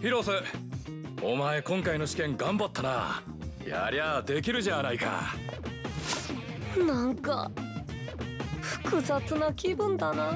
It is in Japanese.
広瀬お前今回の試験頑張ったな。やりゃできるじゃないか。なんか複雑な気分だな。